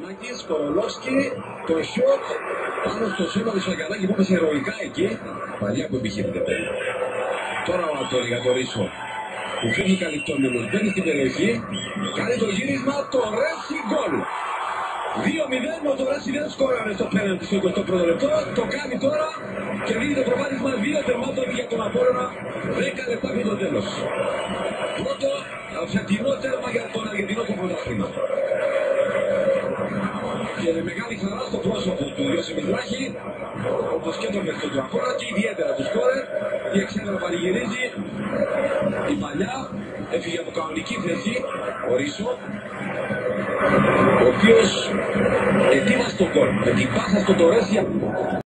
Γιαννάκης, Κορολόσκι, το σιότ πάνω στο σώμα του Σαγκανάκη που έπεσε ηρωικά εκεί. Παλιά που επιχείρηκε τέλει. Τώρα ο Αντώνη για το Ρίσο που φύγει καλυπτόμενος, μπαίνει στην περιοχή, κάνει το γύρισμα, το Ρέσι γκολ. 2-0 ο το Ρέσι δεν σκόραρε στο πέναντι στο 21ο λεπτό, το κάνει τώρα και δίνει το προβάδισμα 2 τερμάτων για τον Απόλλωνα 10 λεπτά πριν το τέλος. Πρώτο φετινό τέρμα για τον Αργεντινό το πρωτάθλημα. Και με μεγάλη χαρά στο πρόσωπο του Ιώση Μητράχη, όπως και τον παιχτό του Απόλλωνα και ιδιαίτερα τους σκόρερ, η εξέδρα παρηγυρίζει η παλιά, έφυγε από κανονική θέση, ο Ρίσο, ο οποίος ετοίμασε τον κόλ, με την πάσα στο Τορέσια